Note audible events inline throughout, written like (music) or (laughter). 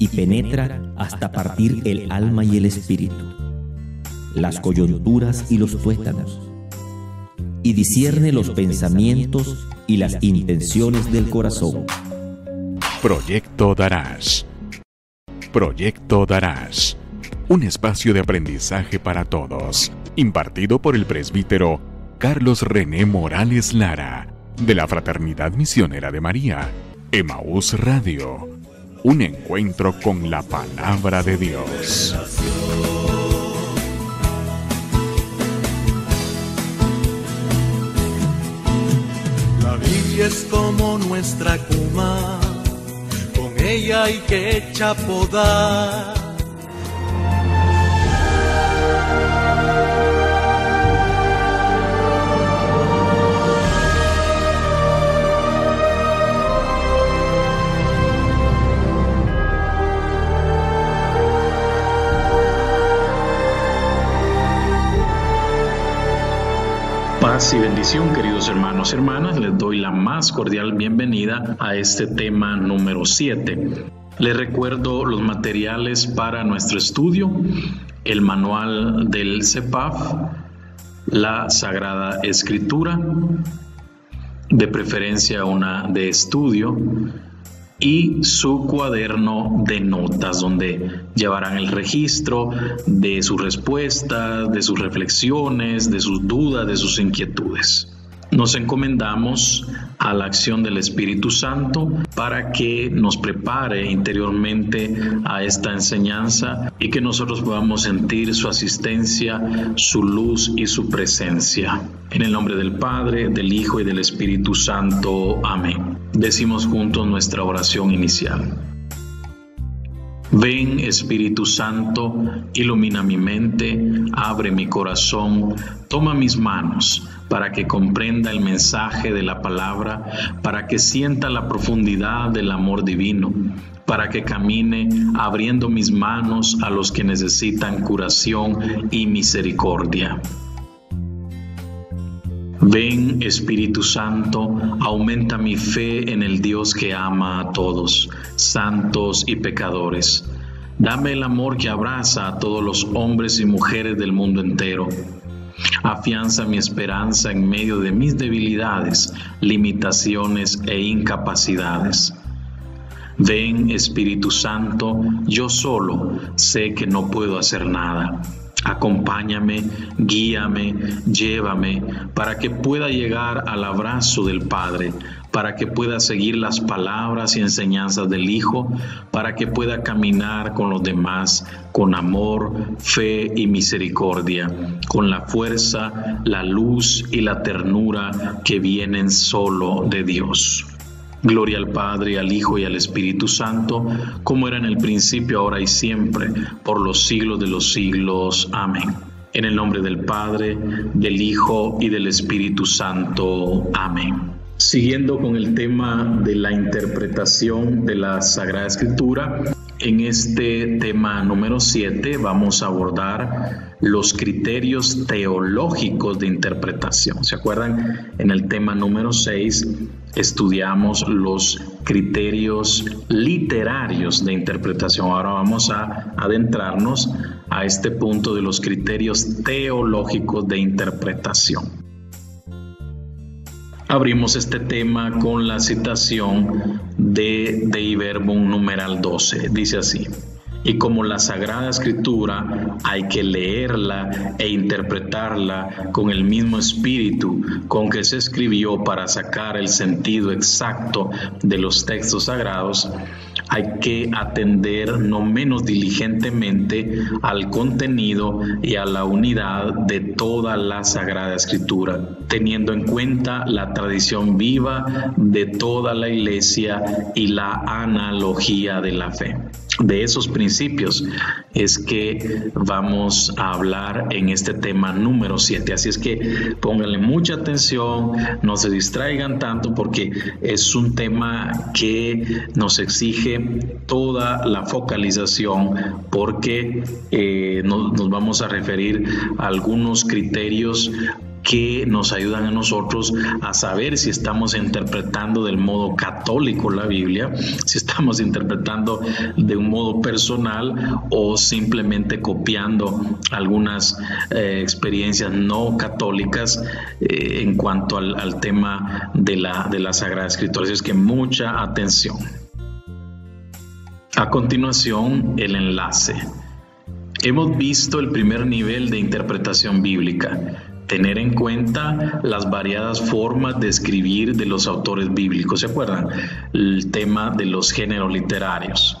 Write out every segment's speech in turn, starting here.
y penetra hasta partir el alma y el espíritu, las coyunturas y los tuétanos, y discierne los pensamientos y las intenciones del corazón. Proyecto Darás. Proyecto Darás. Un espacio de aprendizaje para todos, impartido por el presbítero Carlos René Morales Lara, de la Fraternidad Misionera de María, Emaús Radio. Un encuentro con la palabra de Dios. La Biblia es como nuestra cuma, con ella hay que chapodar Paz y bendición, queridos hermanos y hermanas. Les doy la más cordial bienvenida a este tema número 7. Les recuerdo los materiales para nuestro estudio, el manual del CEPAF, la Sagrada Escritura, de preferencia una de estudio, y su cuaderno de notas donde llevarán el registro de sus respuestas, de sus reflexiones, de sus dudas, de sus inquietudes. Nos encomendamos a la acción del Espíritu Santo para que nos prepare interiormente a esta enseñanza y que nosotros podamos sentir su asistencia, su luz y su presencia. En el nombre del Padre, del Hijo y del Espíritu Santo. Amén. Decimos juntos nuestra oración inicial. Ven Espíritu Santo, ilumina mi mente, abre mi corazón, toma mis manos para que comprenda el mensaje de la palabra, para que sienta la profundidad del amor divino, para que camine abriendo mis manos a los que necesitan curación y misericordia. Ven Espíritu Santo, aumenta mi fe en el Dios que ama a todos, santos y pecadores. Dame el amor que abraza a todos los hombres y mujeres del mundo entero Afianza mi esperanza en medio de mis debilidades, limitaciones e incapacidades. Ven Espíritu Santo, yo solo sé que no puedo hacer nada Acompáñame, guíame, llévame para que pueda llegar al abrazo del Padre, para que pueda seguir las palabras y enseñanzas del Hijo, para que pueda caminar con los demás con amor, fe y misericordia, con la fuerza, la luz y la ternura que vienen solo de Dios. Gloria al Padre, al Hijo y al Espíritu Santo, como era en el principio, ahora y siempre, por los siglos de los siglos. Amén. En el nombre del Padre, del Hijo y del Espíritu Santo. Amén. Siguiendo con el tema de la interpretación de la Sagrada Escritura, en este tema número 7 vamos a abordar los criterios teológicos de interpretación. ¿Se acuerdan? En el tema número 6 estudiamos los criterios literarios de interpretación. Ahora vamos a adentrarnos a este punto de los criterios teológicos de interpretación. Abrimos este tema con la citación de Dei Verbum numeral 12. Dice así. Y como la Sagrada Escritura hay que leerla e interpretarla con el mismo espíritu con que se escribió para sacar el sentido exacto de los textos sagrados, hay que atender no menos diligentemente al contenido y a la unidad de toda la Sagrada Escritura, teniendo en cuenta la tradición viva de toda la Iglesia y la analogía de la fe de esos principios es que vamos a hablar en este tema número 7. Así es que pónganle mucha atención, no se distraigan tanto porque es un tema que nos exige toda la focalización porque eh, nos vamos a referir a algunos criterios que nos ayudan a nosotros a saber si estamos interpretando del modo católico la Biblia, si estamos interpretando de un modo personal o simplemente copiando algunas eh, experiencias no católicas eh, en cuanto al, tema de la, de la Sagrada Escritura. Así es que mucha atención. A continuación, el enlace. Hemos visto el primer nivel de interpretación bíblica tener en cuenta las variadas formas de escribir de los autores bíblicos. ¿Se acuerdan? El tema de los géneros literarios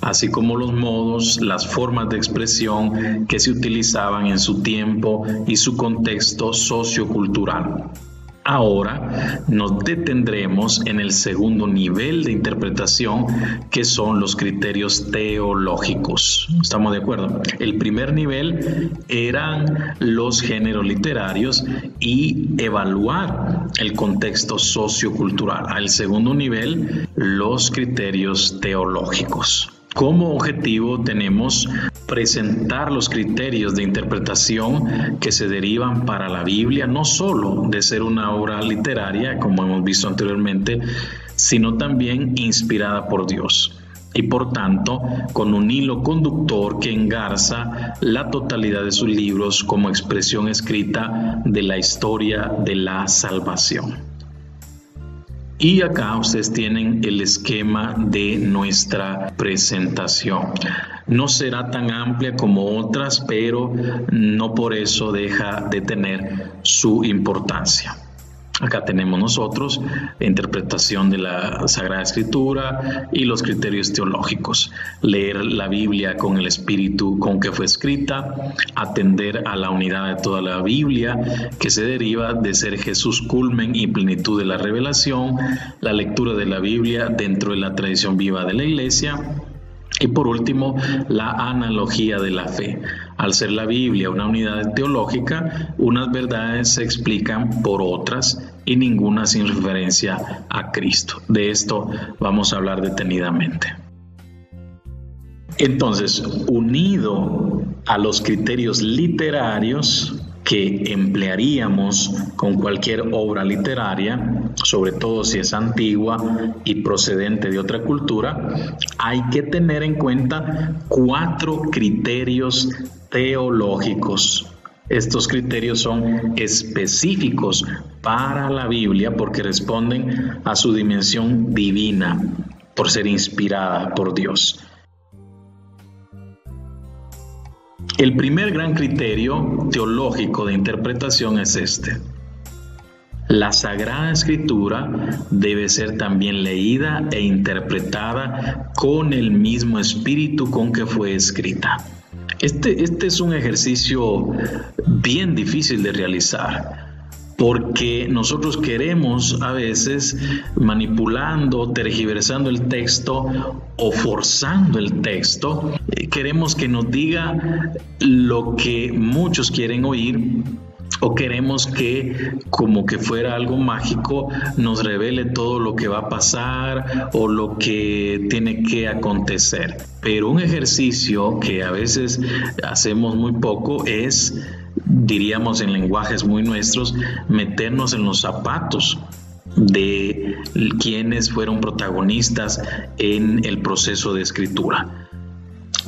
así como los modos, las formas de expresión que se utilizaban en su tiempo y su contexto sociocultural. Ahora nos detendremos en el segundo nivel de interpretación que son los criterios teológicos. ¿Estamos de acuerdo? El primer nivel eran los géneros literarios y evaluar el contexto sociocultural. Al segundo nivel, los criterios teológicos. Como objetivo tenemos presentar los criterios de interpretación que se derivan para la Biblia, no solo de ser una obra literaria, como hemos visto anteriormente, sino también inspirada por Dios y por tanto con un hilo conductor que engarza la totalidad de sus libros como expresión escrita de la historia de la salvación. Y acá ustedes tienen el esquema de nuestra presentación. No será tan amplia como otras, pero no por eso deja de tener su importancia. Acá tenemos nosotros interpretación de la Sagrada Escritura y los criterios teológicos. Leer la Biblia con el espíritu con que fue escrita, atender a la unidad de toda la Biblia que se deriva de ser Jesús culmen y plenitud de la revelación, la lectura de la Biblia dentro de la tradición viva de la Iglesia y por último, la analogía de la fe. Al ser la Biblia una unidad teológica, unas verdades se explican por otras y ninguna sin referencia a Cristo. De esto vamos a hablar detenidamente. Entonces, unido a los criterios literarios, que emplearíamos con cualquier obra literaria, sobre todo si es antigua y procedente de otra cultura, hay que tener en cuenta cuatro criterios teológicos. Estos criterios son específicos para la Biblia porque responden a su dimensión divina por ser inspirada por Dios. El primer gran criterio teológico de interpretación es este. La Sagrada Escritura debe ser también leída e interpretada con el mismo espíritu con que fue escrita. Este, este es un ejercicio bien difícil de realizar porque nosotros queremos a veces manipulando, tergiversando el texto o forzando el texto, eh, queremos que nos diga lo que muchos quieren oír o queremos que como que fuera algo mágico nos revele todo lo que va a pasar o lo que tiene que acontecer. Pero un ejercicio que a veces hacemos muy poco es diríamos en lenguajes muy nuestros, meternos en los zapatos de quienes fueron protagonistas en el proceso de escritura.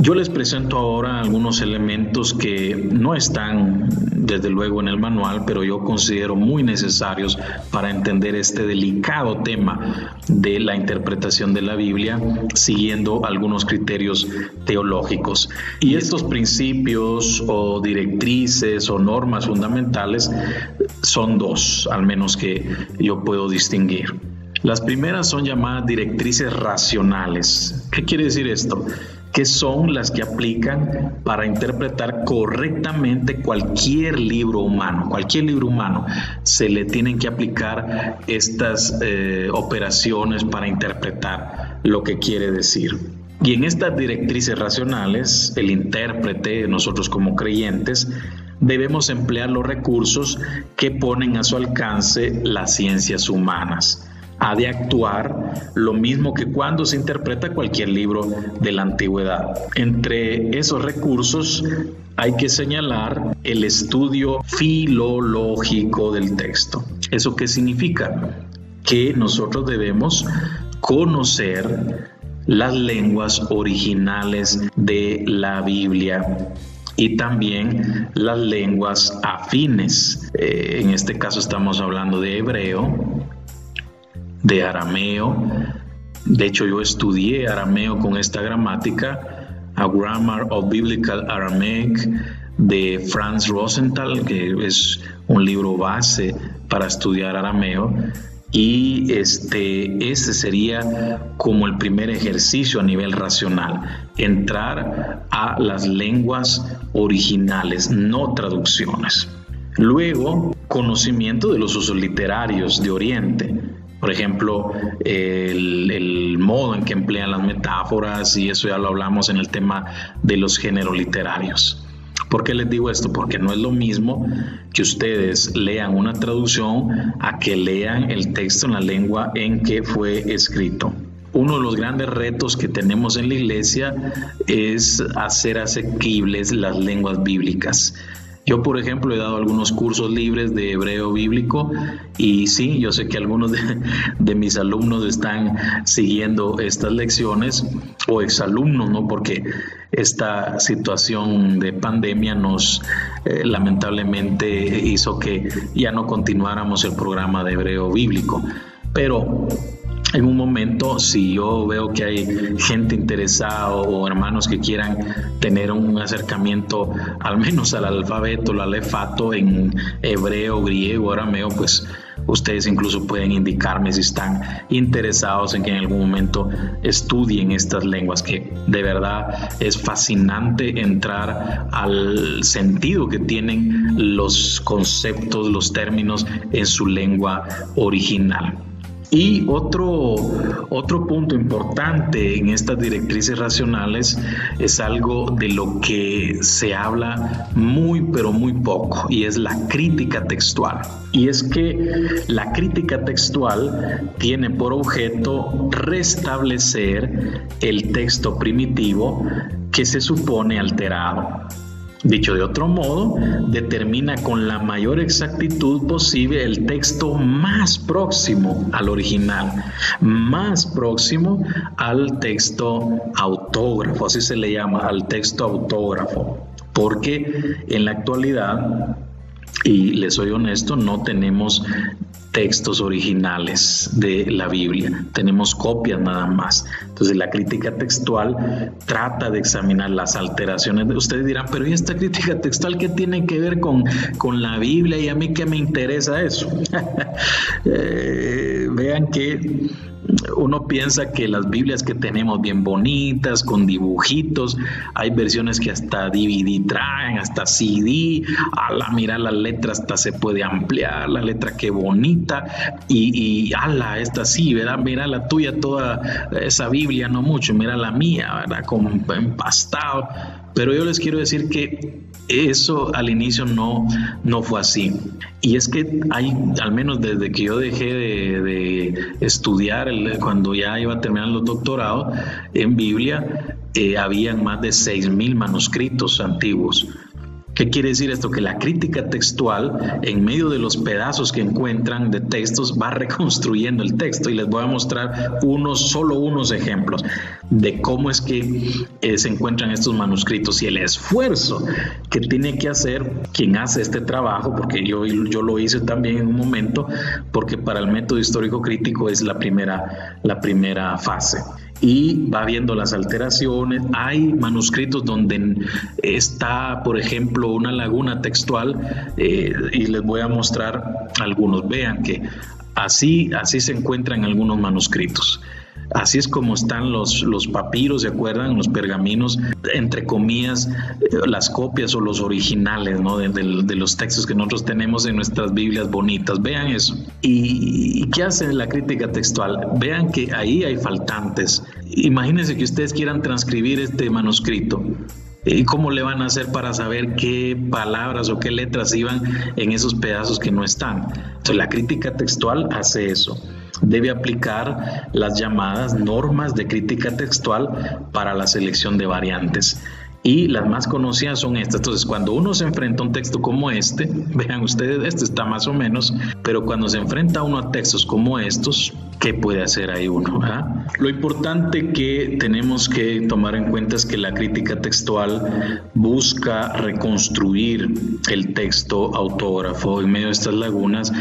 Yo les presento ahora algunos elementos que no están desde luego en el manual, pero yo considero muy necesarios para entender este delicado tema de la interpretación de la Biblia siguiendo algunos criterios teológicos. Y estos principios o directrices o normas fundamentales son dos, al menos que yo puedo distinguir. Las primeras son llamadas directrices racionales. ¿Qué quiere decir esto? Que son las que aplican para interpretar correctamente cualquier libro humano. Cualquier libro humano se le tienen que aplicar estas eh, operaciones para interpretar lo que quiere decir. Y en estas directrices racionales, el intérprete, nosotros como creyentes, debemos emplear los recursos que ponen a su alcance las ciencias humanas ha de actuar lo mismo que cuando se interpreta cualquier libro de la antigüedad. Entre esos recursos hay que señalar el estudio filológico del texto. ¿Eso qué significa? Que nosotros debemos conocer las lenguas originales de la Biblia y también las lenguas afines. Eh, en este caso estamos hablando de hebreo, de arameo. De hecho, yo estudié arameo con esta gramática, A Grammar of Biblical Aramaic de Franz Rosenthal, que es un libro base para estudiar arameo. Y este, ese sería como el primer ejercicio a nivel racional, entrar a las lenguas originales, no traducciones. Luego, conocimiento de los usos literarios de Oriente por ejemplo, el, modo en que emplean las metáforas y eso ya lo hablamos en el tema de los géneros literarios. ¿Por qué les digo esto? Porque no es lo mismo que ustedes lean una traducción a que lean el texto en la lengua en que fue escrito. Uno de los grandes retos que tenemos en la iglesia es hacer asequibles las lenguas bíblicas. Yo, por ejemplo, he dado algunos cursos libres de hebreo bíblico y sí, yo sé que algunos de, mis alumnos están siguiendo estas lecciones o exalumnos, ¿no? Porque esta situación de pandemia nos eh, lamentablemente hizo que ya no continuáramos el programa de hebreo bíblico. Pero en un momento, si yo veo que hay gente interesada o hermanos que quieran tener un acercamiento al menos al alfabeto, al alefato en hebreo, griego, arameo, pues ustedes incluso pueden indicarme si están interesados en que en algún momento estudien estas lenguas, que de verdad es fascinante entrar al sentido que tienen los conceptos, los términos en su lengua original. Y otro, otro punto importante en estas directrices racionales es algo de lo que se habla muy pero muy poco y es la crítica textual. Y es que la crítica textual tiene por objeto restablecer el texto primitivo que se supone alterado. Dicho de otro modo, determina con la mayor exactitud posible el texto más próximo al original, más próximo al texto autógrafo, así se le llama, al texto autógrafo, porque en la actualidad y les soy honesto, no tenemos textos originales de la Biblia, tenemos copias nada más. Entonces la crítica textual trata de examinar las alteraciones. Ustedes dirán, pero ¿y esta crítica textual qué tiene que ver con, con la Biblia y a mí qué me interesa eso? (laughs) Eh, vean que uno piensa que las Biblias que tenemos bien bonitas, con dibujitos, hay versiones que hasta DVD traen, hasta CD, a la mira la letra hasta se puede ampliar, la letra qué bonita, y, y ala, esta sí, ¿verdad? Mira la tuya, toda esa Biblia, no mucho, mira la mía, ¿verdad? Empastado. Pero yo les quiero decir que eso al inicio no, no fue así. Y es que hay, al menos desde que yo dejé de, estudiar, cuando ya iba a terminar los doctorados en Biblia, eh, habían más de 6.000 manuscritos antiguos ¿Qué quiere decir esto? Que la crítica textual, en medio de los pedazos que encuentran de textos, va reconstruyendo el texto y les voy a mostrar unos, solo unos ejemplos de cómo es que eh, se encuentran estos manuscritos y el esfuerzo que tiene que hacer quien hace este trabajo, porque yo, yo lo hice también en un momento, porque para el método histórico crítico es la primera, la primera fase y va viendo las alteraciones. Hay manuscritos donde está, por ejemplo, una laguna textual eh, y les voy a mostrar algunos. Vean que así, así se encuentran algunos manuscritos. Así es como están los, los papiros, ¿se acuerdan? Los pergaminos, entre comillas, eh, las copias o los originales ¿no? de, los textos que nosotros tenemos en nuestras Biblias bonitas. Vean eso. ¿Y, qué hace la crítica textual? Vean que ahí hay faltantes. Imagínense que ustedes quieran transcribir este manuscrito. ¿Y cómo le van a hacer para saber qué palabras o qué letras iban en esos pedazos que no están? La crítica textual hace eso debe aplicar las llamadas normas de crítica textual para la selección de variantes. Y las más conocidas son estas. Entonces, cuando uno se enfrenta a un texto como este, (laughs) vean ustedes, este está más o menos, pero cuando se enfrenta uno a textos como estos, ¿qué puede hacer ahí uno? Ah? Lo importante que tenemos que tomar en cuenta es que la crítica textual busca reconstruir el texto autógrafo en medio de estas lagunas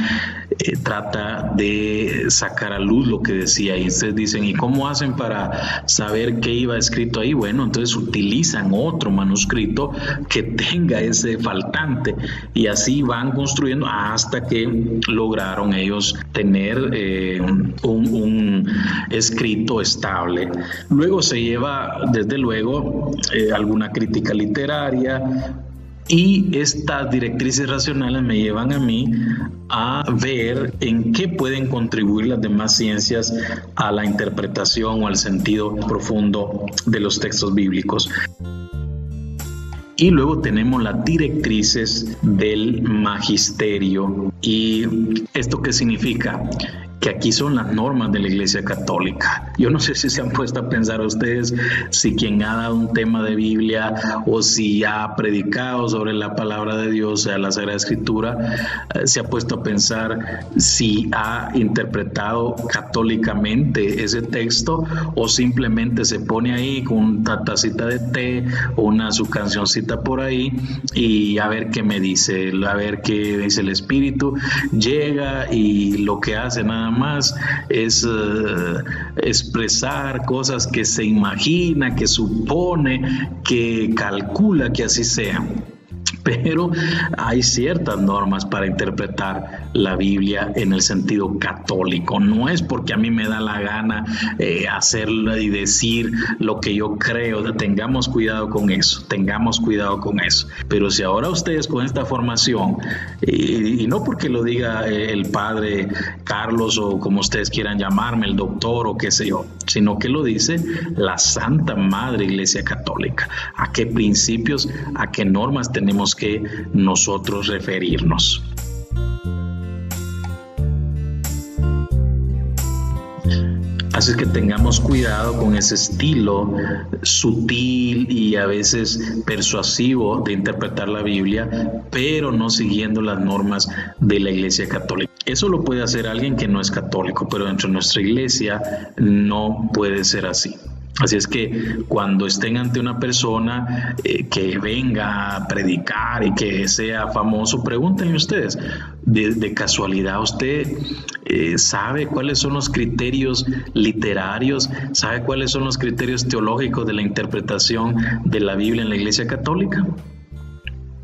eh, trata de sacar a luz lo que decía y ustedes dicen, ¿y cómo hacen para saber qué iba escrito ahí? Bueno, entonces utilizan otro manuscrito que tenga ese faltante y así van construyendo hasta que lograron ellos tener eh, un, escrito estable. Luego se lleva, desde luego, eh, alguna crítica literaria, y estas directrices racionales me llevan a mí a ver en qué pueden contribuir las demás ciencias a la interpretación o al sentido profundo de los textos bíblicos. Y luego tenemos las directrices del magisterio. ¿Y esto qué significa? Que aquí son las normas de la Iglesia Católica. Yo no sé si se han puesto a pensar ustedes si quien ha dado un tema de Biblia o si ha predicado sobre la palabra de Dios, sea, la Sagrada Escritura, eh, se ha puesto a pensar si ha interpretado católicamente ese texto o simplemente se pone ahí con una tacita de té o una su cancioncita por ahí y a ver qué me dice, a ver qué dice el Espíritu, llega y lo que hace nada más es eh, expresar cosas que se imagina, que supone, que calcula que así sea (laughs) pero hay ciertas normas para interpretar la Biblia en el sentido católico. No es porque a mí me da la gana eh, hacerlo y decir lo que yo creo. Tengamos cuidado con eso, tengamos cuidado con eso. Pero si ahora ustedes con esta formación, y, no porque lo diga eh, el padre Carlos o como ustedes quieran llamarme, el doctor o qué sé yo, sino que lo dice la Santa Madre Iglesia Católica. ¿A qué principios, a qué normas tenemos que nosotros referirnos. Así que tengamos cuidado con ese estilo sutil y a veces persuasivo de interpretar la Biblia, pero no siguiendo las normas de la Iglesia Católica. Eso lo puede hacer alguien que no es católico, pero dentro de nuestra iglesia no puede ser así. Así es que cuando estén ante una persona eh, que venga a predicar y que sea famoso, pregúntenle ustedes, de, casualidad usted eh, sabe cuáles son los criterios literarios, sabe cuáles son los criterios teológicos de la interpretación de la Biblia en la Iglesia Católica.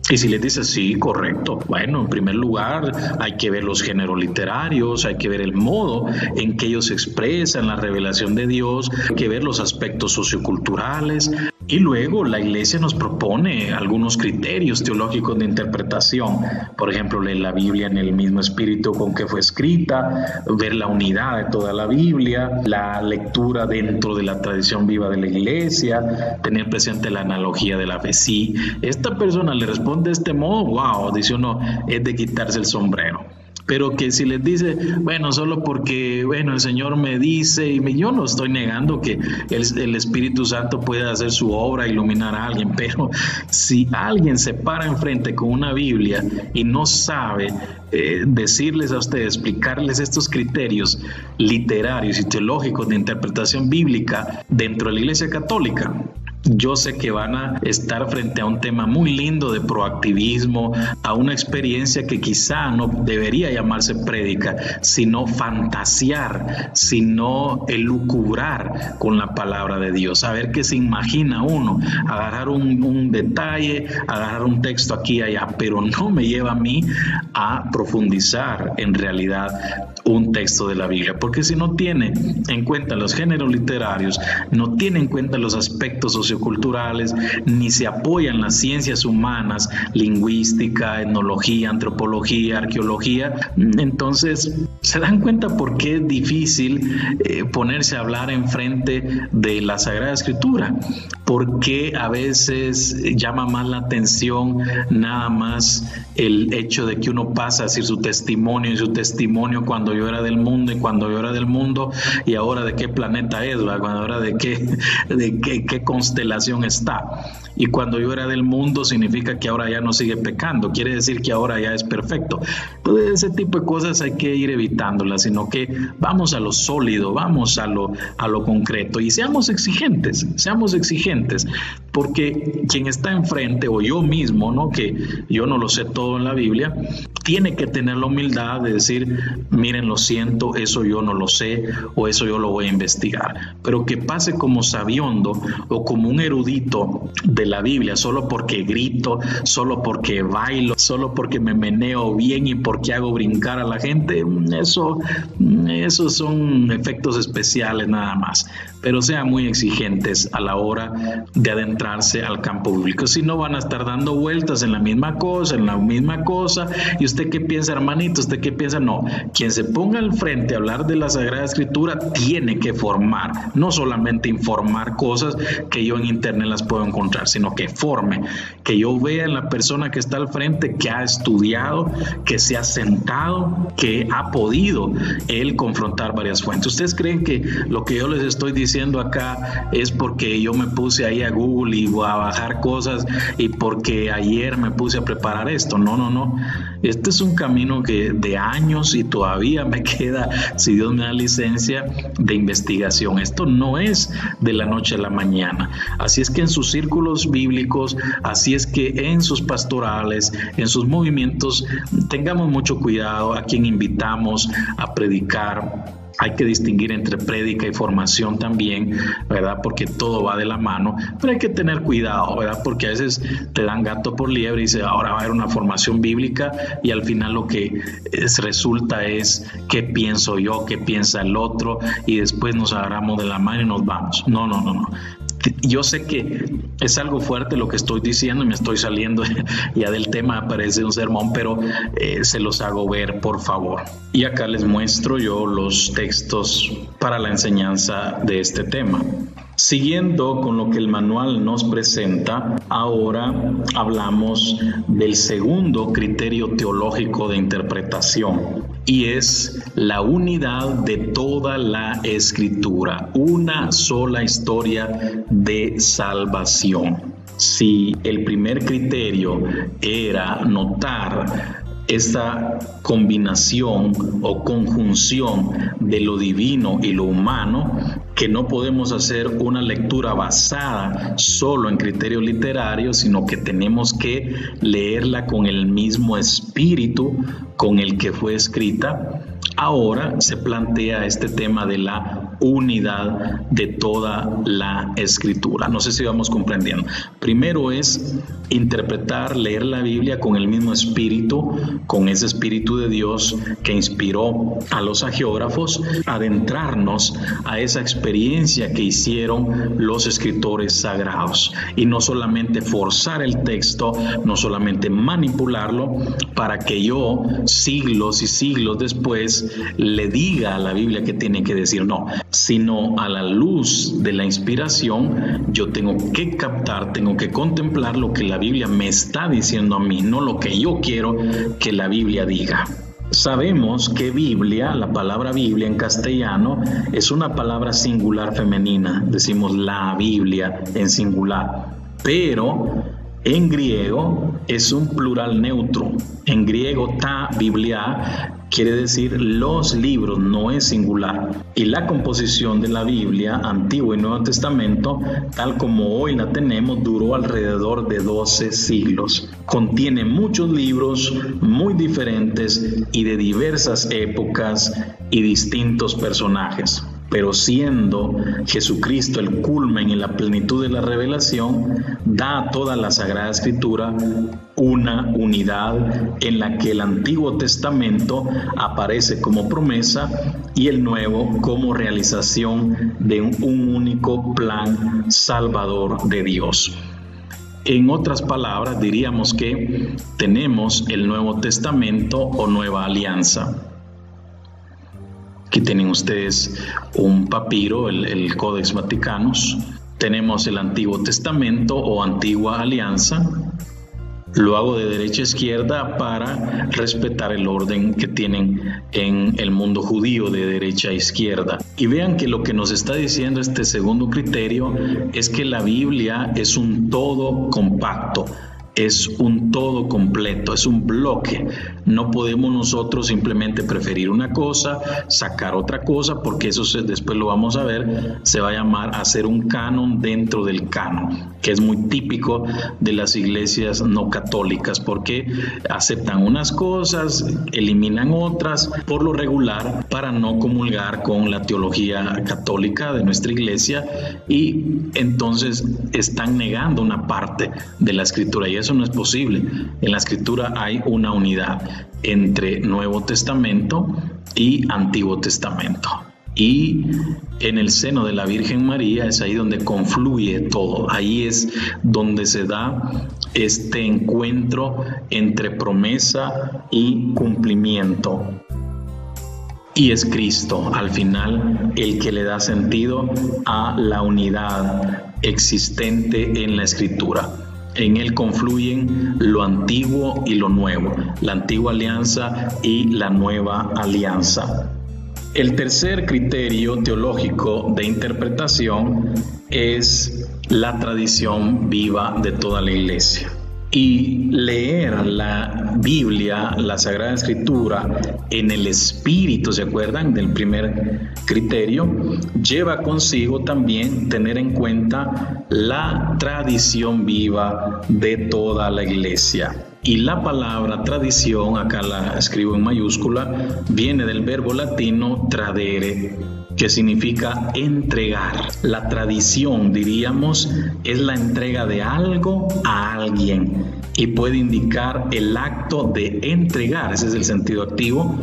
Y si les dice sí, correcto, bueno, en primer lugar hay que ver los géneros literarios, hay que ver el modo en que ellos expresan la revelación de Dios, hay que ver los aspectos socioculturales, y luego la iglesia nos propone algunos criterios teológicos de interpretación. Por ejemplo, leer la Biblia en el mismo espíritu con que fue escrita, ver la unidad de toda la Biblia, la lectura dentro de la tradición viva de la iglesia, tener presente la analogía de la fe. Si esta persona le responde de este modo, wow, dice uno, es de quitarse el sombrero. Pero que si les dice, bueno, solo porque, bueno, el Señor me dice, y yo no estoy negando que el, el Espíritu Santo puede hacer su obra, iluminar a alguien, (laughs) pero si alguien se para enfrente con una Biblia y no sabe eh, decirles a ustedes, explicarles estos criterios literarios y teológicos de interpretación bíblica dentro de la Iglesia Católica, yo sé que van a estar frente a un tema muy lindo de proactivismo, a una experiencia que quizá no debería llamarse prédica, sino fantasear, sino elucubrar con la palabra de Dios, a ver qué se imagina uno, agarrar un, un detalle, agarrar un texto aquí y allá, pero no me lleva a mí a profundizar en realidad un texto de la Biblia, porque si no tiene en cuenta los géneros literarios, no tiene en cuenta los aspectos sociales, culturales ni se apoyan las ciencias humanas, lingüística, etnología, antropología, arqueología. Entonces, se dan cuenta por qué es difícil eh, ponerse a hablar enfrente de la Sagrada Escritura, porque a veces llama más la atención nada más el hecho de que uno pasa a decir su testimonio y su testimonio cuando yo era del mundo y cuando yo era del mundo y ahora de qué planeta es, cuando ahora de qué, (laughs) de qué, qué constelación está. Y cuando yo era del mundo significa que ahora ya no sigue pecando, quiere decir que ahora ya es perfecto. Pues ese tipo de cosas hay que ir evitándolas, sino que vamos a lo sólido, vamos a lo, a lo concreto y seamos exigentes, seamos exigentes, porque quien está enfrente o yo mismo, ¿no? que yo no lo sé todo en la Biblia, tiene que tener la humildad de decir, miren, lo siento, eso yo no lo sé o eso yo lo voy a investigar. Pero que pase como sabiondo o como un erudito de la Biblia solo porque grito, solo porque bailo, solo porque me meneo bien y porque hago brincar a la gente, eso, esos son efectos especiales nada más. Pero sean muy exigentes a la hora de adentrarse al campo bíblico. Si no van a estar dando vueltas en la misma cosa, en la misma cosa. ¿Y usted qué piensa, hermanito? ¿Usted qué piensa? No. Quien se ponga al frente a hablar de la Sagrada Escritura tiene que formar, no solamente informar cosas que yo en internet las puedo encontrar, sino que forme, que yo vea en la persona que está al frente que ha estudiado, que se ha sentado, que ha podido él confrontar varias fuentes. ¿Ustedes creen que lo que yo les estoy acá es porque yo me puse ahí a Google y a bajar cosas y porque ayer me puse a preparar esto? No, no, no. Este es un camino que de años y todavía me (laughs) queda, si Dios me da licencia, de investigación. Esto no es de la noche a la mañana. Así es que en sus círculos bíblicos, así es que en sus pastorales, en sus movimientos, tengamos mucho cuidado a quien invitamos a predicar hay que distinguir entre prédica y formación también, ¿verdad? Porque todo va de la mano, pero hay que tener cuidado, ¿verdad? Porque a veces te dan gato por liebre y dice, ahora va a haber una formación bíblica y al final lo que es, resulta es qué pienso yo, qué piensa el otro y después nos agarramos de la mano y nos vamos. No, no, no, no yo sé que es algo fuerte lo que estoy diciendo y me estoy saliendo (laughs) ya del tema, parece un sermón, pero eh, se los hago ver, por favor. Y acá les muestro yo los textos para la enseñanza de este tema. Siguiendo con lo que el manual nos presenta, ahora hablamos del segundo criterio teológico de interpretación y es la unidad de toda la escritura, una sola historia de salvación. Si el primer criterio era notar esta combinación o conjunción de lo divino y lo humano, que no podemos hacer una lectura basada solo en criterios literarios, sino que tenemos que leerla con el mismo espíritu con el que fue escrita. Ahora se plantea este tema de la unidad de toda la escritura. No sé si vamos comprendiendo. Primero es interpretar, leer la Biblia con el mismo espíritu, con ese espíritu de Dios que inspiró a los agiógrafos, adentrarnos a esa experiencia que hicieron los escritores sagrados y no solamente forzar el texto, no solamente manipularlo para que yo siglos y siglos después le diga a la Biblia que tiene que decir, no, sino a la luz de la inspiración, yo tengo que captar, tengo que contemplar lo que la Biblia me está diciendo a mí, no lo que yo quiero que la Biblia diga. Sabemos que Biblia, la palabra Biblia en castellano, es una palabra singular femenina. Decimos la Biblia en singular. Pero en griego es un plural neutro. En griego ta biblia quiere decir los libros, no es singular. Y la composición de la Biblia, Antiguo y Nuevo Testamento, tal como hoy la tenemos, duró alrededor de 12 siglos. Contiene muchos libros muy diferentes y de diversas épocas y distintos personajes pero siendo Jesucristo el culmen y la plenitud de la revelación, da a toda la Sagrada Escritura una unidad en la que el Antiguo Testamento aparece como promesa y el Nuevo como realización de un único plan salvador de Dios. En otras palabras, diríamos que tenemos el Nuevo Testamento o Nueva Alianza Aquí tienen ustedes un papiro, el, el Codex Vaticanus. Tenemos el Antiguo Testamento o Antigua Alianza. Lo hago de derecha a izquierda para respetar el orden que tienen en el mundo judío de derecha a izquierda. Y vean que lo que nos está diciendo este segundo criterio es que la Biblia es un todo compacto es un todo completo, es un bloque. No podemos nosotros simplemente preferir una cosa, sacar otra cosa, porque eso después lo vamos a ver, se va a llamar hacer un canon dentro del canon, que es muy típico de las iglesias no católicas, porque aceptan unas cosas, eliminan otras, por lo regular, para no comulgar con la teología católica de nuestra iglesia y entonces están negando una parte de la escritura y eso no es posible. En la escritura hay una unidad entre Nuevo Testamento y Antiguo Testamento. Y en el seno de la Virgen María es ahí donde confluye todo. Ahí es donde se da este encuentro entre promesa y cumplimiento. Y es Cristo al final el que le da sentido a la unidad existente en la escritura. En él confluyen lo antiguo y lo nuevo, la antigua alianza y la nueva alianza. El tercer criterio teológico de interpretación es la tradición viva de toda la iglesia y leer la Biblia, la Sagrada Escritura, en el espíritu, ¿se acuerdan del primer criterio? Lleva consigo también tener en cuenta la tradición viva de toda la iglesia. Y la palabra tradición, acá la escribo en mayúscula, viene del verbo latino tradere, que significa entregar. La tradición, diríamos, es la entrega de algo a alguien y puede indicar el acto de entregar, ese es el sentido activo,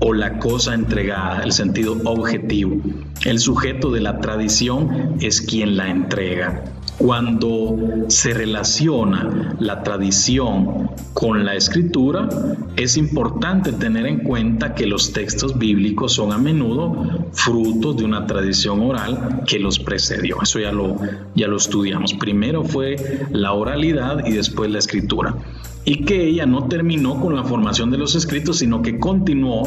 o la cosa entregada, el sentido objetivo. El sujeto de la tradición es quien la entrega. Cuando se relaciona la tradición con la escritura, es importante tener en cuenta que los textos bíblicos son a menudo frutos de una tradición oral que los precedió. Eso ya lo, ya lo estudiamos. Primero fue la oralidad y después la escritura y que ella no terminó con la formación de los escritos, sino que continuó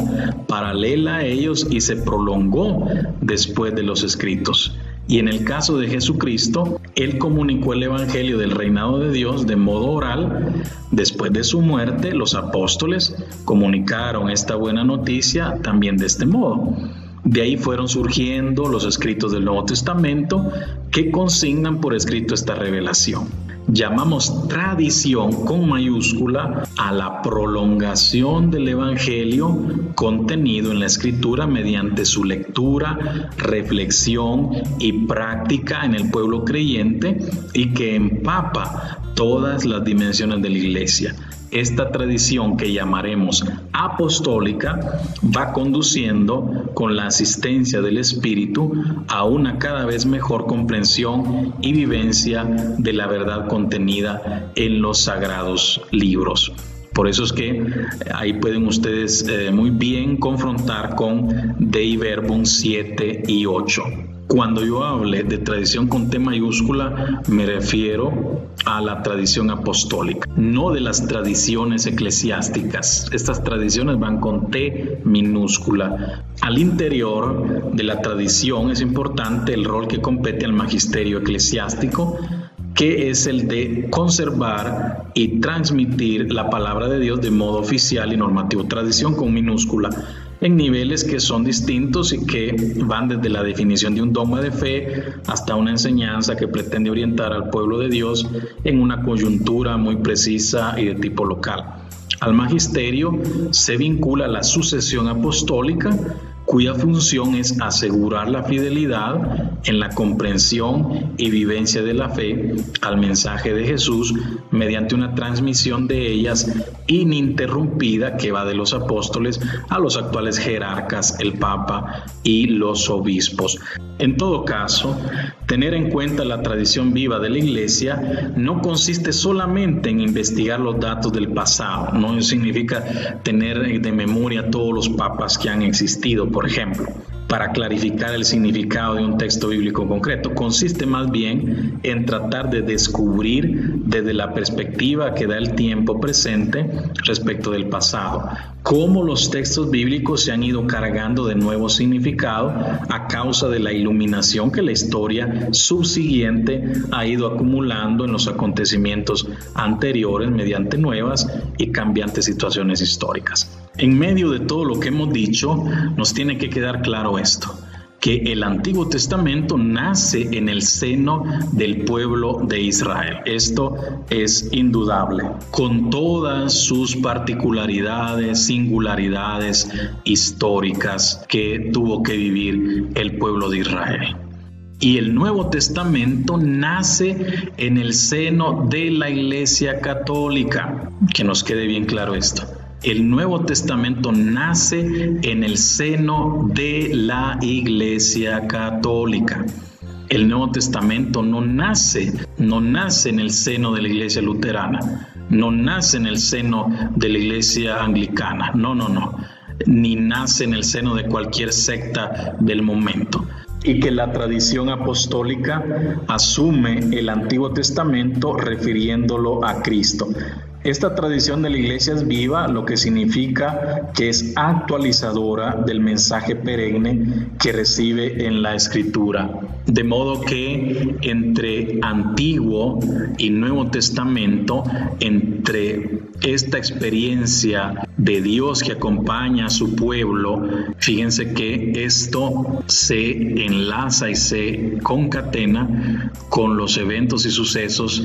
paralela a ellos y se prolongó después de los escritos. Y en el caso de Jesucristo, Él comunicó el Evangelio del reinado de Dios de modo oral. Después de su muerte, los apóstoles comunicaron esta buena noticia también de este modo. De ahí fueron surgiendo los escritos del Nuevo Testamento que consignan por escrito esta revelación. Llamamos tradición con mayúscula a la prolongación del Evangelio contenido en la Escritura mediante su lectura, reflexión y práctica en el pueblo creyente y que empapa todas las dimensiones de la iglesia esta tradición que llamaremos apostólica va conduciendo con la asistencia del Espíritu a una cada vez mejor comprensión y vivencia de la verdad contenida en los sagrados libros. Por eso es que ahí pueden ustedes eh, muy bien confrontar con Dei Verbum 7 y 8. Cuando yo hable de tradición con T mayúscula, me refiero a la tradición apostólica, no de las tradiciones eclesiásticas. Estas tradiciones van con T minúscula. Al interior de la tradición es importante el rol que compete al magisterio eclesiástico, que es el de conservar y transmitir la palabra de Dios de modo oficial y normativo. Tradición con minúscula en niveles que son distintos y que van desde la definición de un dogma de fe hasta una enseñanza que pretende orientar al pueblo de Dios en una coyuntura muy precisa y de tipo local. Al magisterio se vincula la sucesión apostólica, cuya función es asegurar la fidelidad en la comprensión y vivencia de la fe al mensaje de Jesús mediante una transmisión de ellas ininterrumpida que va de los apóstoles a los actuales jerarcas, el Papa y los obispos. En todo caso, tener en cuenta la tradición viva de la Iglesia no consiste solamente en investigar los datos del pasado, no significa tener de memoria todos los papas que han existido, ejemplo para clarificar el significado de un texto bíblico concreto. Consiste más bien en tratar de descubrir desde la perspectiva que da el tiempo presente respecto del pasado, cómo los textos bíblicos se han ido cargando de nuevo significado a causa de la iluminación que la historia subsiguiente ha ido acumulando en los acontecimientos anteriores mediante nuevas y cambiantes situaciones históricas. En medio de todo lo que hemos dicho, nos tiene que quedar claro esto, que el Antiguo Testamento nace en el seno del pueblo de Israel. Esto es indudable, con todas sus particularidades, singularidades históricas que tuvo que vivir el pueblo de Israel. Y el Nuevo Testamento nace en el seno de la Iglesia Católica. Que nos quede bien claro esto el Nuevo Testamento nace en el seno de la Iglesia Católica. El Nuevo Testamento no nace, no nace en el seno de la Iglesia Luterana, no nace en el seno de la Iglesia Anglicana, no, no, no, ni nace en el seno de cualquier secta del momento y que la tradición apostólica asume el Antiguo Testamento refiriéndolo a Cristo. Esta tradición de la iglesia es viva, lo que significa que es actualizadora del mensaje perenne que recibe en la escritura. De modo que entre Antiguo y Nuevo Testamento, entre esta experiencia de Dios que acompaña a su pueblo, fíjense que esto se enlaza y se concatena con los eventos y sucesos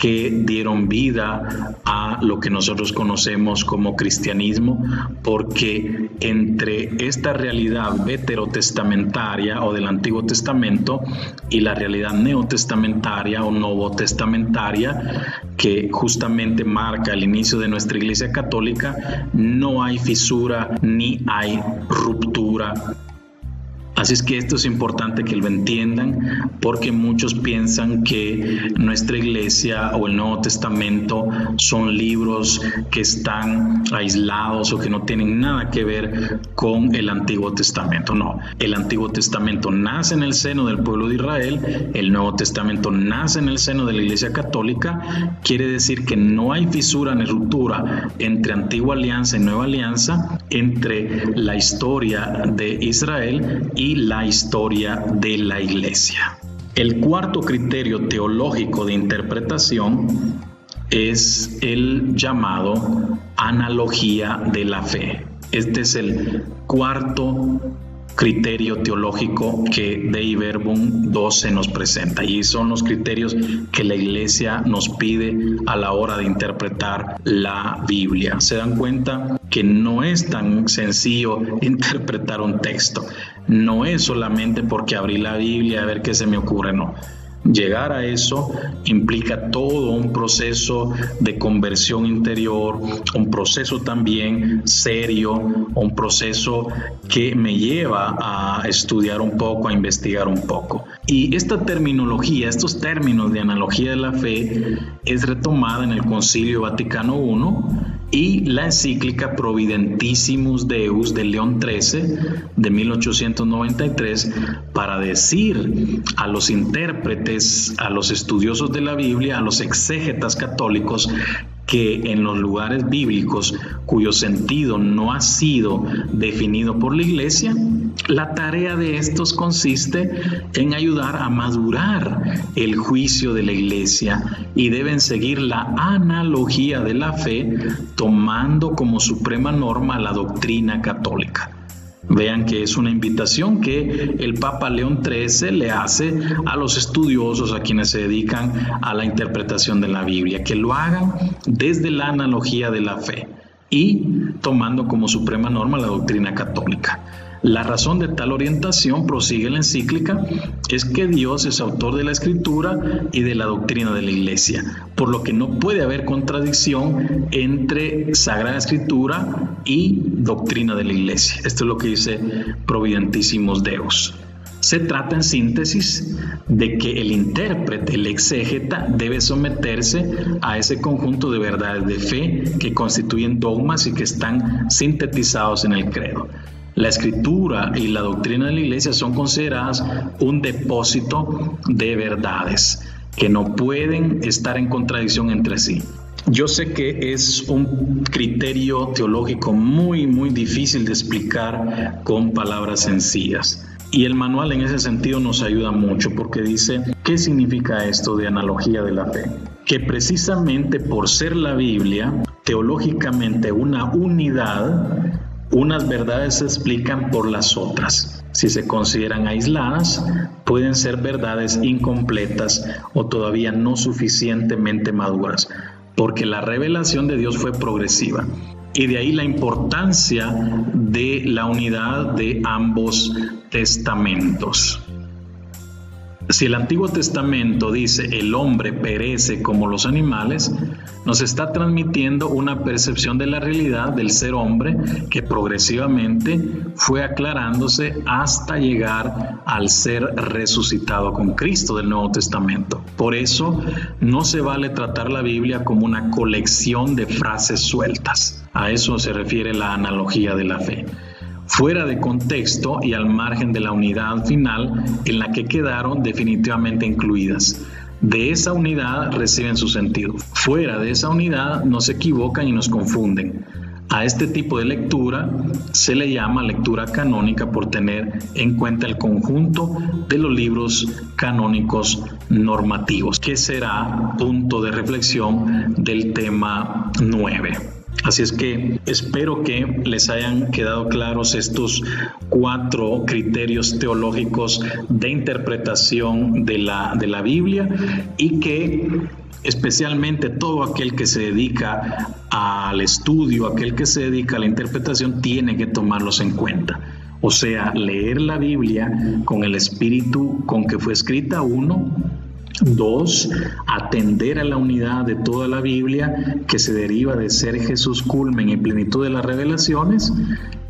que dieron vida a lo que nosotros conocemos como cristianismo, porque entre esta realidad veterotestamentaria o del Antiguo Testamento y la realidad neotestamentaria o novotestamentaria, que justamente marca el inicio de nuestra Iglesia Católica, no hay fisura ni hay ruptura Así es que esto es importante que lo entiendan porque muchos piensan que nuestra iglesia o el Nuevo Testamento son libros que están aislados o que no tienen nada que ver con el Antiguo Testamento. No, el Antiguo Testamento nace en el seno del pueblo de Israel, el Nuevo Testamento nace en el seno de la Iglesia Católica, quiere decir que no hay fisura ni ruptura entre Antigua Alianza y Nueva Alianza, entre la historia de Israel y la historia de la Iglesia. El cuarto criterio teológico de interpretación es el llamado analogía de la fe. Este es el cuarto criterio teológico que Dei Verbum 12 nos presenta. Y son los criterios que la iglesia nos pide a la hora de interpretar la Biblia. Se dan cuenta que no es tan sencillo (laughs) interpretar un texto, no es solamente porque abrí la Biblia a ver qué se me ocurre, no Llegar a eso implica todo un proceso de conversión interior, un proceso también serio, un proceso que me lleva a estudiar un poco, a investigar un poco. Y esta terminología, estos términos de analogía de la fe, es retomada en el Concilio Vaticano I y la encíclica Providentissimus Deus de León XIII de 1893 para decir a los intérpretes, a los estudiosos de la Biblia, a los exégetas católicos que en los lugares bíblicos cuyo sentido no ha sido definido por la iglesia, la tarea de estos consiste en ayudar a madurar el juicio de la iglesia y deben seguir la analogía de la fe tomando como suprema norma la doctrina católica. Vean que es una invitación que el Papa León XIII le hace a los estudiosos, a quienes se dedican a la interpretación de la Biblia, que lo hagan desde la analogía de la fe y tomando como suprema norma la doctrina católica. La razón de tal orientación, prosigue la encíclica, es que Dios es autor de la escritura y de la doctrina de la iglesia, por lo que no puede haber contradicción entre Sagrada Escritura y doctrina de la iglesia. Esto es lo que dice Providentísimos Deus. Se trata en síntesis de que el intérprete, el exégeta, debe someterse a ese conjunto de verdades de fe que constituyen dogmas y que están sintetizados en el credo. La escritura y la doctrina de la iglesia son consideradas un depósito de verdades que no pueden estar en contradicción entre sí. Yo sé que es un criterio teológico muy, muy difícil de explicar con palabras sencillas. Y el manual en ese sentido nos ayuda mucho porque dice, ¿qué significa esto de analogía de la fe? Que precisamente por ser la Biblia teológicamente una unidad, unas verdades se explican por las otras. Si se consideran aisladas, pueden ser verdades incompletas o todavía no suficientemente maduras, porque la revelación de Dios fue progresiva. Y de ahí la importancia de la unidad de ambos testamentos. Si el Antiguo Testamento dice el hombre perece como los animales, nos está transmitiendo una percepción de la realidad del ser hombre que progresivamente fue aclarándose hasta llegar al ser resucitado con Cristo del Nuevo Testamento. Por eso no se vale tratar la Biblia como una colección de frases sueltas. A eso se refiere la analogía de la fe fuera de contexto y al margen de la unidad final en la que quedaron definitivamente incluidas. De esa unidad reciben su sentido. Fuera de esa unidad nos equivocan y nos confunden. A este tipo de lectura se le llama lectura canónica por tener en cuenta el conjunto de los libros canónicos normativos, que será punto de reflexión del tema 9. Así es que espero que les hayan quedado claros estos cuatro criterios teológicos de interpretación de la, de la Biblia y que especialmente todo aquel que se dedica al estudio, aquel que se dedica a la interpretación, tiene que tomarlos en cuenta. O sea, leer la Biblia con el espíritu con que fue escrita, uno, Dos, atender a la unidad de toda la Biblia que se deriva de ser Jesús culmen y plenitud de las revelaciones.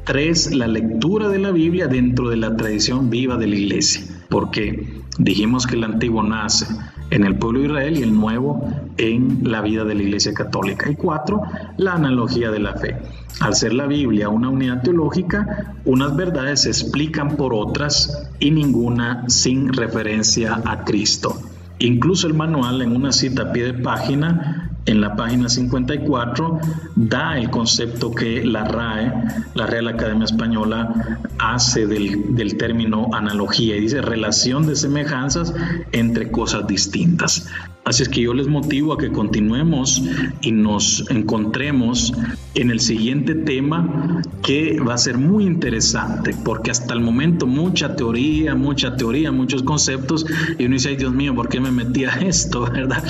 Tres, la lectura de la Biblia dentro de la tradición viva de la iglesia, porque dijimos que el antiguo nace en el pueblo de Israel y el nuevo en la vida de la iglesia católica. Y cuatro, la analogía de la fe. Al ser la Biblia una unidad teológica, unas verdades se explican por otras y ninguna sin referencia a Cristo. Incluso el manual en una cita a pie de página, en la página 54, da el concepto que la RAE, la Real Academia Española, hace del, del término analogía y dice relación de semejanzas entre cosas distintas. Así es que yo les motivo a que continuemos y nos encontremos en el siguiente tema que va a ser muy interesante porque hasta el momento mucha teoría, mucha teoría, muchos conceptos y uno dice, ay Dios mío, ¿por qué me metí a esto? (laughs) ¿verdad?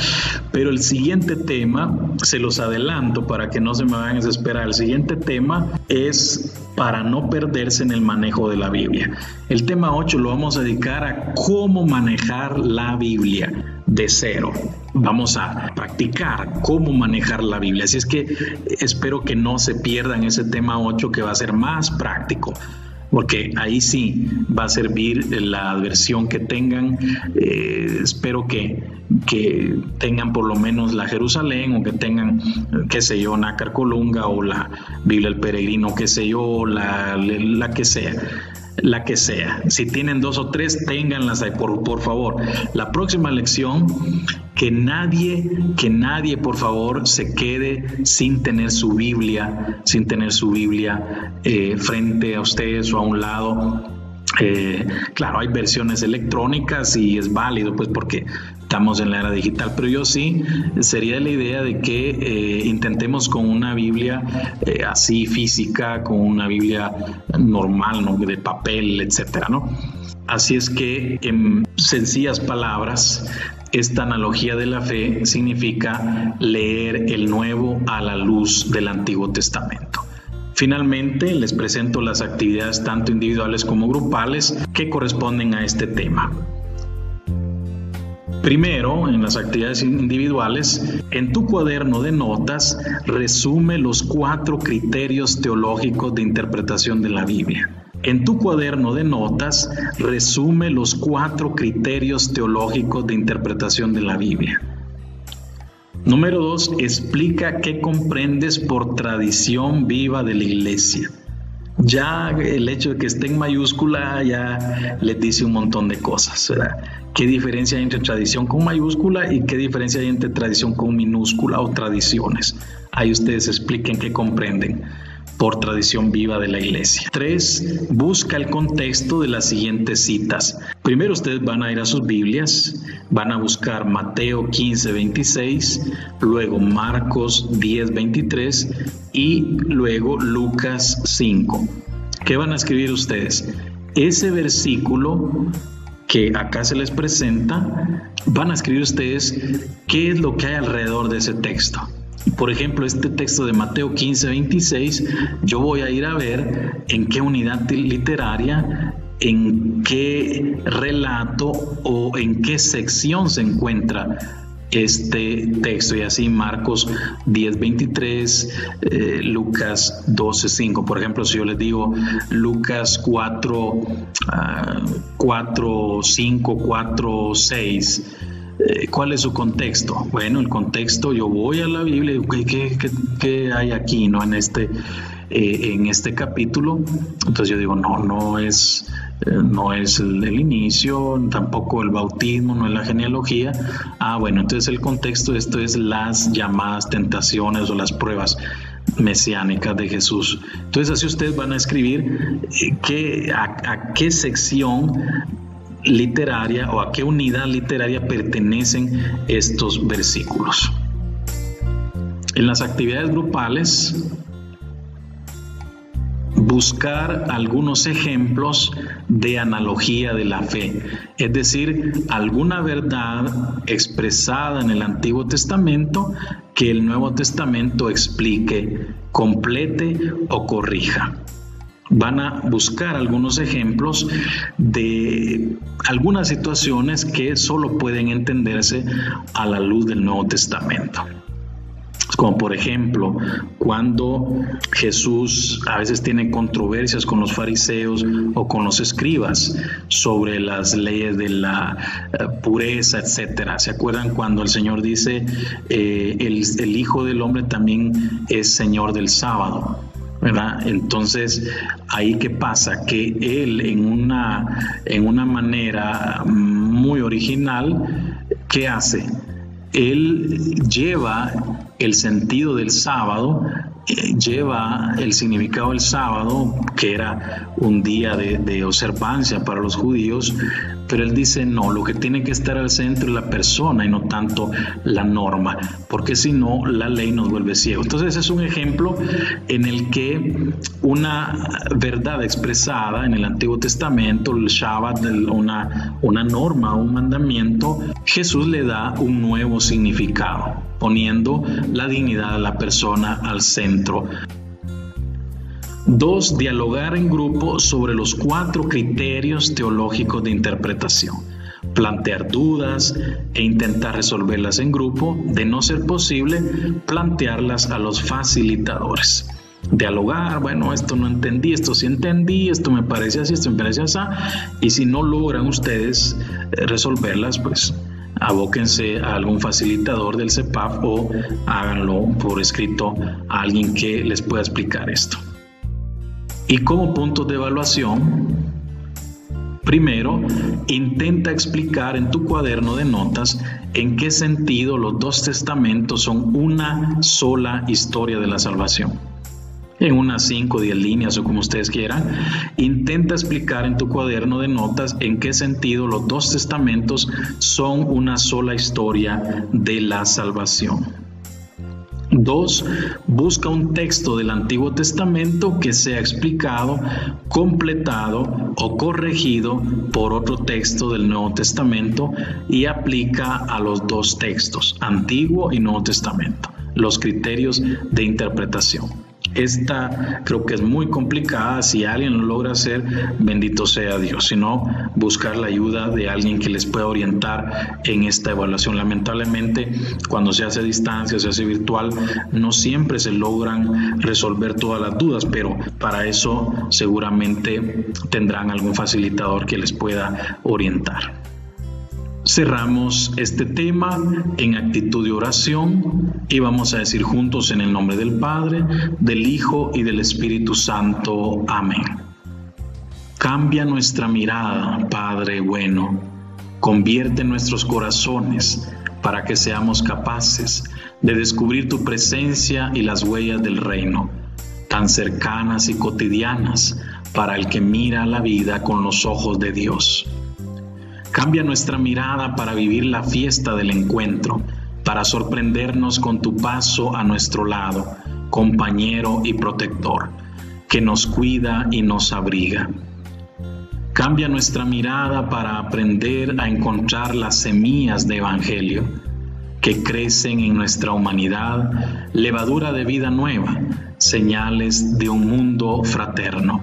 Pero el siguiente tema, se los adelanto para que no se me vayan a desesperar, el siguiente tema es para no perderse en el manejo de la Biblia. El tema 8 lo vamos a dedicar a cómo manejar la Biblia de cero. Vamos a practicar cómo manejar la Biblia. Así es que espero que no se pierdan ese tema 8 que va a ser más práctico. porque ahí sí va a servir la versión que tengan. Eh, espero que, que tengan por lo menos la Jerusalén o que tengan, qué sé yo, Nácar Colunga o la Biblia del Peregrino, qué sé yo, la, la que sea la que sea. Si tienen dos o tres, ténganlas ahí, por, por favor. La próxima lección, que nadie, que nadie, por favor, se quede sin tener su Biblia, sin tener su Biblia eh, frente a ustedes o a un lado. Eh, claro, hay versiones electrónicas y es válido, pues porque estamos en la era digital, pero yo sí sería la idea de que eh, intentemos con una Biblia eh, así física, con una Biblia normal, ¿no? de papel, etcétera, ¿no? Así es que en sencillas palabras, esta analogía de la fe significa leer el Nuevo a la luz del Antiguo Testamento. Finalmente, les presento las actividades tanto individuales como grupales que corresponden a este tema. Primero, en las actividades individuales, en tu cuaderno de notas resume los cuatro criterios teológicos de interpretación de la Biblia. En tu cuaderno de notas resume los cuatro criterios teológicos de interpretación de la Biblia. Número dos, explica qué comprendes por tradición viva de la iglesia ya el hecho de que esté en mayúscula ya les dice un montón de cosas. ¿verdad? ¿Qué diferencia hay entre tradición con mayúscula y qué diferencia hay entre tradición con minúscula o tradiciones? Ahí ustedes expliquen qué comprenden por tradición viva de la iglesia. Tres, busca el contexto de las siguientes citas. Primero ustedes van a ir a sus Biblias, van a buscar Mateo 15, 26, luego Marcos 10, 23 y luego Lucas 5. ¿Qué van a escribir ustedes? Ese versículo que acá se les presenta, van a escribir ustedes qué es lo que hay alrededor de ese texto. Por ejemplo, este texto de Mateo 15, 26, yo voy a ir a ver en qué unidad literaria, en qué relato o en qué sección se encuentra este texto y así Marcos 10, 23, eh, Lucas 12, 5. Por ejemplo, si yo les digo Lucas 4, 4, 5, 4, 6 eh, ¿Cuál es su contexto? Bueno, el contexto, yo voy a la Biblia y ¿qué, qué, hay aquí no? en, este, eh, en este capítulo? Entonces yo digo, no, no es, no es el, inicio, tampoco el bautismo, no es la genealogía. Ah, bueno, entonces el contexto, esto es las llamadas tentaciones o las pruebas mesiánicas de Jesús. Entonces así ustedes van a escribir qué, a, a qué sección literaria o a qué unidad literaria pertenecen estos versículos. En las actividades grupales, buscar algunos ejemplos de analogía de la fe, es decir, alguna verdad expresada en el Antiguo Testamento que el Nuevo Testamento explique, complete o corrija van a buscar algunos ejemplos de algunas situaciones que solo pueden entenderse a la luz del Nuevo Testamento. Como por ejemplo, cuando Jesús a veces tiene controversias con los fariseos o con los escribas sobre las leyes de la eh, pureza, etcétera. ¿Se acuerdan cuando el Señor dice eh, el, el Hijo del Hombre también es Señor del sábado? ¿verdad? Entonces, ahí qué pasa? Que él en una, en una manera muy original, ¿qué hace? Él lleva el sentido del sábado lleva el significado del sábado, que era un día de, observancia para los judíos, pero él dice, no, lo que tiene que estar al centro es la persona y no tanto la norma, porque si no, la ley nos vuelve ciego. Entonces es un ejemplo en el que una verdad expresada en el Antiguo Testamento, el Shabbat, una, una norma, un mandamiento, Jesús le da un nuevo significado poniendo la dignidad de la persona al centro. Dos, dialogar en grupo sobre los cuatro criterios teológicos de interpretación. Plantear dudas e intentar resolverlas en grupo. De no ser posible, plantearlas a los facilitadores. dialogar, bueno, esto no entendí, esto sí entendí, esto me parece así, esto me parece así, y si no logran ustedes eh, resolverlas, pues abóquense a algún facilitador del CEPAF o háganlo por escrito a alguien que les pueda explicar esto. Y como punto de evaluación, primero, intenta explicar en tu cuaderno de notas en qué sentido los dos testamentos son una sola historia de la salvación en unas 5 o 10 líneas o como ustedes quieran, intenta explicar en tu cuaderno de notas en qué sentido los dos testamentos son una sola historia de la salvación. Dos, busca un texto del Antiguo Testamento que sea explicado, completado o corregido por otro texto del Nuevo Testamento y aplica a los dos textos, Antiguo y Nuevo Testamento, los criterios de interpretación. Esta creo que es muy complicada. Si alguien lo logra hacer, bendito sea Dios. Si no, buscar la ayuda de alguien que les pueda orientar en esta evaluación. Lamentablemente, cuando se hace a distancia, se hace virtual, no siempre se logran resolver todas las dudas, pero para eso seguramente tendrán algún facilitador que les pueda orientar. Cerramos este tema en actitud de oración y vamos a decir juntos en el nombre del Padre, del Hijo y del Espíritu Santo. Amén. Cambia nuestra mirada, Padre bueno. Convierte nuestros corazones para que seamos capaces de descubrir tu presencia y las huellas del reino, tan cercanas y cotidianas para el que mira la vida con los ojos de Dios. Cambia nuestra mirada para vivir la fiesta del encuentro, para sorprendernos con tu paso a nuestro lado, compañero y protector, que nos cuida y nos abriga. Cambia nuestra mirada para aprender a encontrar las semillas de Evangelio que crecen en nuestra humanidad, levadura de vida nueva, señales de un mundo fraterno.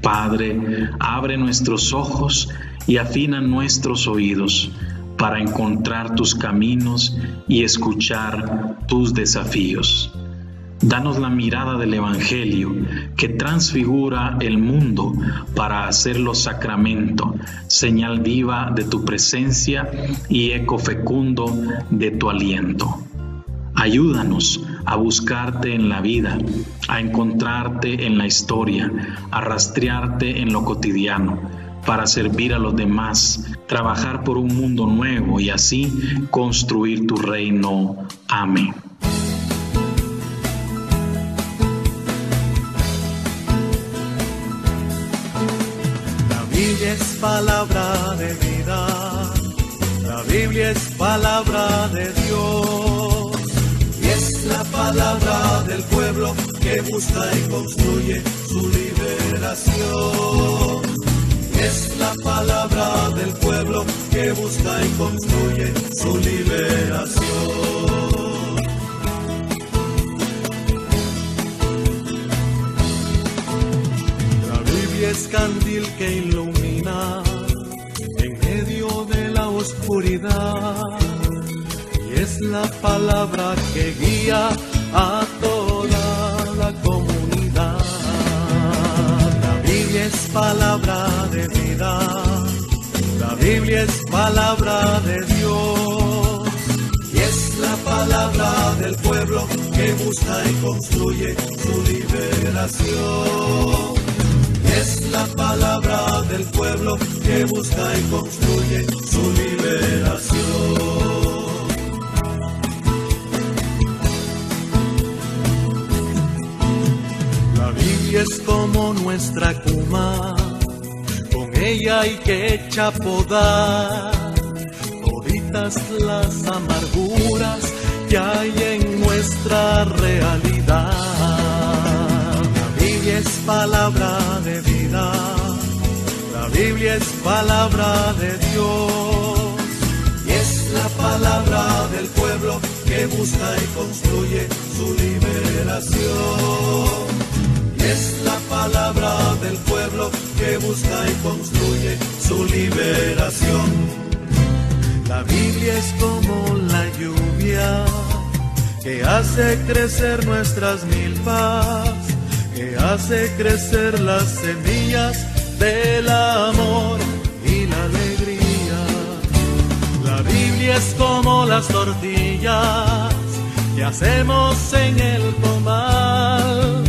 Padre, abre nuestros ojos y afina nuestros oídos para encontrar tus caminos y escuchar tus desafíos. Danos la mirada del Evangelio que transfigura el mundo para hacerlo sacramento, señal viva de tu presencia y eco fecundo de tu aliento. Ayúdanos a buscarte en la vida, a encontrarte en la historia, a rastrearte en lo cotidiano para servir a los demás, trabajar por un mundo nuevo y así construir tu reino. Amén. La Biblia es palabra de vida, la Biblia es palabra de Dios y es la palabra del pueblo que busca y construye su liberación la palabra del pueblo que busca y construye su liberación. La Biblia es candil que ilumina en medio de la oscuridad y es la palabra que guía a toda es palabra de la Biblia es palabra de Dios y es la palabra del pueblo que busca y construye su liberación. Es la palabra del pueblo que busca y construye su liberación. La Biblia es como nuestra cuma ella hay que echa podar toditas las amarguras que hay en nuestra realidad. La Biblia es palabra de vida, la Biblia es palabra de Dios. Y es la palabra del pueblo que busca y construye su liberación es la palabra del pueblo que busca y construye su liberación. La Biblia es como la lluvia que hace crecer nuestras milpas, que hace crecer las semillas del amor y la alegría. La Biblia es como las tortillas que hacemos en el comal,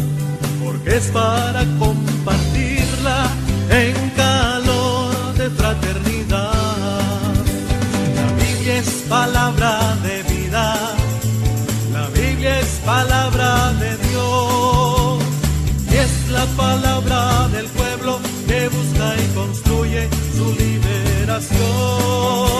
porque es para compartirla en calor de fraternidad. La Biblia es palabra de vida, la Biblia es palabra de Dios, y es la palabra del pueblo que busca y construye su liberación.